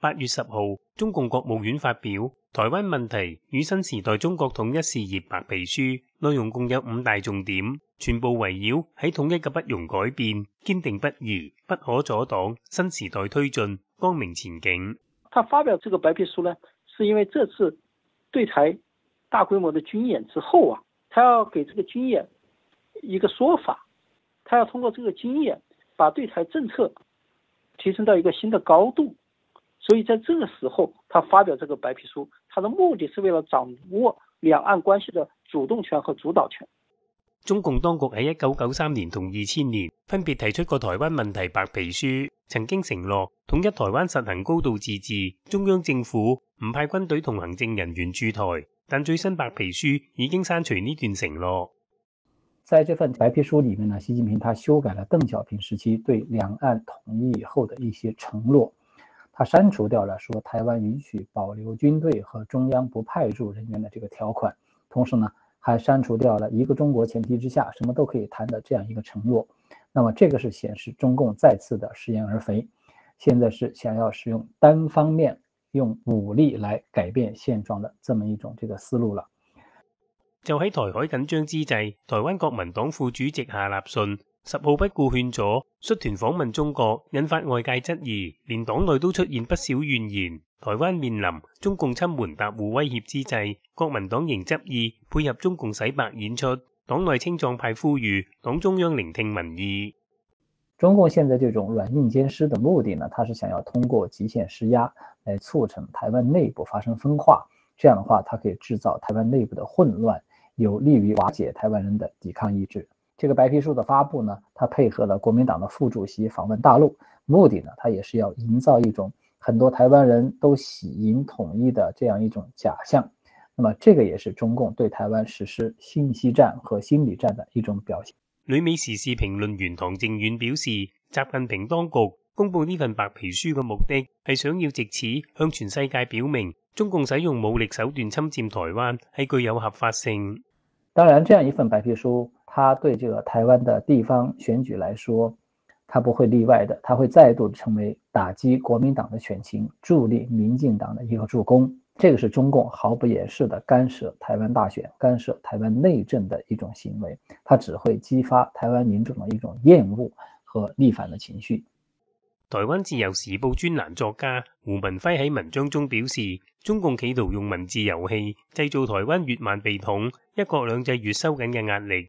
八月十號，中共國務院發表《台灣問題與新時代中國統一事業白皮書》，內容共有五大重點，全部圍繞喺統一嘅不容改變、堅定不移、不可阻擋、新時代推進、光明前景。他發表這個白皮書呢，是因為這次對台大規模的軍演之後啊，他要給這個軍演一個說法，他要通過這個軍演把對台政策提升到一個新的高度。所以在这个时候，他发表这个白皮书，他的目的是为了掌握两岸关系的主动权和主导权。中共當局喺一九九三年同二千年分別提出過台灣問題白皮書，曾經承諾統一台灣實行高度自治，中央政府唔派軍隊同行政人員駐台。但最新白皮書已經刪除呢段承諾。在這份白皮書裏面呢，習近平他修改了鄧小平時期對兩岸統一以後的一些承諾。他刪除掉了說台灣允許保留軍隊和中央不派駐人員的這個條款，同時呢，還刪除掉了一個中國前提之下什麼都可以談的這樣一個承諾。那麼這個是顯示中共再次的食言而肥，現在是想要使用單方面用武力來改變現狀的這麼一種這個思路了。就喺台海緊張之際，台灣國民黨副主席夏立信。十號不顧勸阻，率團訪問中國，引發外界質疑，連黨內都出現不少怨言。台灣面臨中共侵門踏戶威脅之際，國民黨仍執意配合中共洗白演出。黨內青壯派呼籲黨中央聆聽民意。中共現在這種軟硬兼施的目的呢，他是想要通過極限施壓來促成台灣內部發生分化，這樣的話，它可以製造台灣內部的混亂，有利於瓦解台灣人的抵抗意志。這個白皮书的发布呢，它配合了国民党的副主席访问大陆，目的呢，它也是要营造一种很多台湾人都喜迎统一的这样一种假象。那么，这个也是中共对台湾实施信息战和心理战的一种表现。旅美時事評論員唐靖遠表示，習近平當局公布呢份白皮書嘅目的係想要借此向全世界表明，中共使用武力手段侵佔台灣係具有合法性。當然，這樣一份白皮書。他对這個台灣的地方選舉來說，他不會例外的，他會再度成為打擊國民黨的選情、助力民進黨的一個助攻。這個是中共毫不掩飾的干涉台灣大選、干涉台灣內政的一種行為，他只會激發台灣民眾的一種厭惡和逆反的情緒。台灣自由時報專欄作家胡文輝喺文章中表示，中共企圖用文字遊戲製造台灣越慢被統、一國兩制越收緊嘅壓力。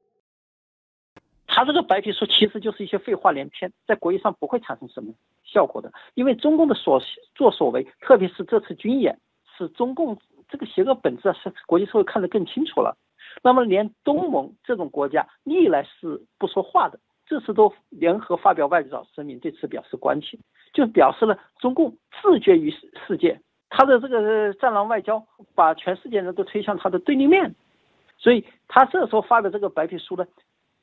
他这个白皮书其实就是一些废话连篇，在国际上不会产生什么效果的，因为中共的所作所为，特别是这次军演，使中共这个邪恶本质，是国际社会看得更清楚了。那么，连东盟这种国家历来是不说话的，这次都联合发表外交声明，对此表示关切，就表示了中共自绝于世界，他的这个战狼外交把全世界人都推向他的对立面，所以他这时候发表这个白皮书呢。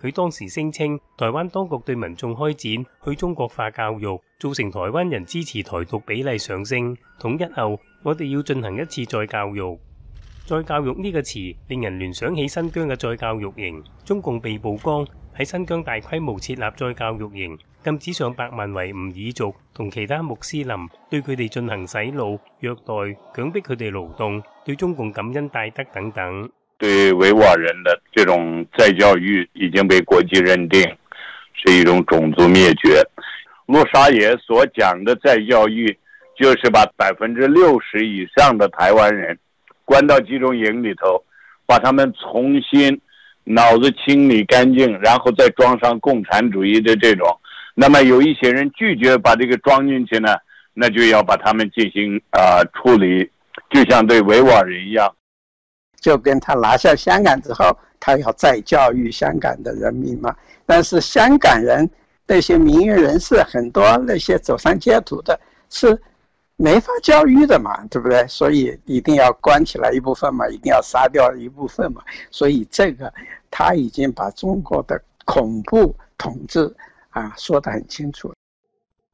佢當時聲稱，台灣當局對民眾開展去中國化教育，造成台灣人支持台獨比例上升。統一後，我哋要進行一次再教育。再教育呢個詞令人聯想起新疆嘅再教育營。中共被曝光喺新疆大規模設立再教育營，禁止上百萬維吾爾族同其他穆斯林對佢哋進行洗腦、虐待、強迫佢哋勞動、對中共感恩戴德等等。对维吾尔人的这种再教育已经被国际认定是一种种族滅絕。陸沙野所讲的再教育，就是把百分之六十以上的台湾人关到集中营里头，把他们重新脑子清理干净，然后再装上共产主义的这种。那么有一些人拒绝把这个装进去呢，那就要把他们进行啊、呃、處理，就像对维吾尔人一样。就跟他拿下香港之后，他要再教育香港的人民嘛。但是香港人那些民營人士很多，那些走上街头的，是没法教育的嘛，对不对？所以一定要关起来一部分嘛，一定要杀掉一部分嘛。所以这个他已经把中国的恐怖统治啊说得很清楚。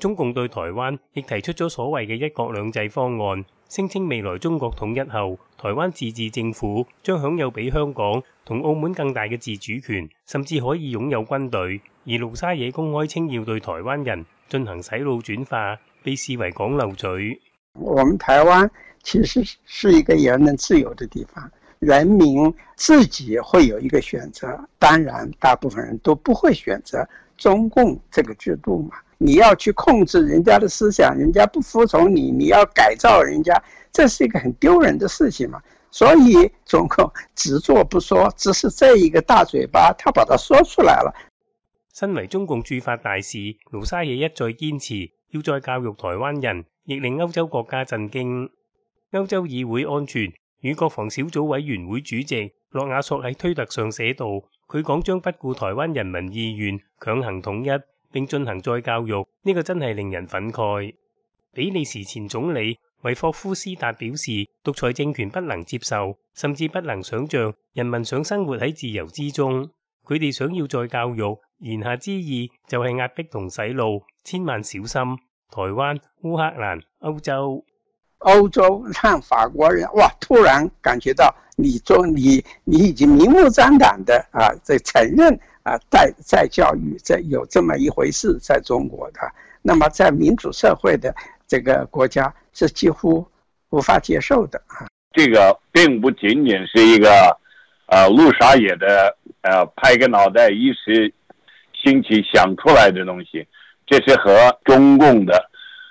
中共對台灣亦提出咗所謂嘅一國兩制方案，聲稱未來中國統一後，台灣自治政府將享有比香港同澳門更大嘅自主權，甚至可以擁有軍隊。而盧沙野公開稱要對台灣人進行洗腦轉化，被視為講漏嘴。我們台灣其實是一個言論自由的地方，人民自己會有一個選擇。當然，大部分人都不會選擇中共這個制度嘛。你要去控制人家的思想，人家不服从你，你要改造人家，这是一个很丢人的事情嘛。所以中共只做不说，只是这一個大嘴巴，他把它說出來了。身為中共駐法大使，盧沙野一再堅持要再教育台灣人，亦令歐洲國家震驚。歐洲議會安全與國防小組委員會主席諾亞索喺推特上寫道：佢講將不顧台灣人民意願，強行統一。並進行再教育，呢個真係令人憤慨。比利時前總理維霍夫斯达表示，獨裁政權不能接受，甚至不能想象人民想生活喺自由之中。佢哋想要再教育，言下之意就係壓迫同洗腦，千萬小心。台灣、烏克蘭、歐洲、歐洲让法國人哇，突然感覺到你做你你已經明目张胆的啊，在承认。啊，再再教育，在有这么一回事，在中国的，那么在民主社会的这个国家是几乎无法接受的啊。这个并不仅仅是一个，呃，陆沙野的，呃，拍个脑袋一时兴起想出来的东西，这是和中共的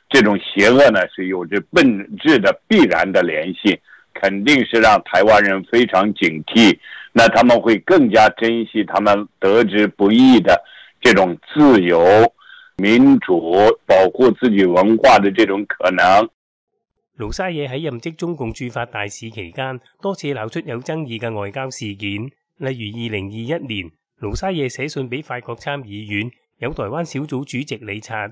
这种邪恶呢是有着本质的必然的联系，肯定是让台湾人非常警惕。那他们会更加珍惜他们得之不易的这种自由、民主、保护自己文化的这种可能。卢沙野喺任职中共驻法大使期间，多次闹出有争议嘅外交事件，例如二零二一年，卢沙野写信俾法国参议院有台湾小组主席李察。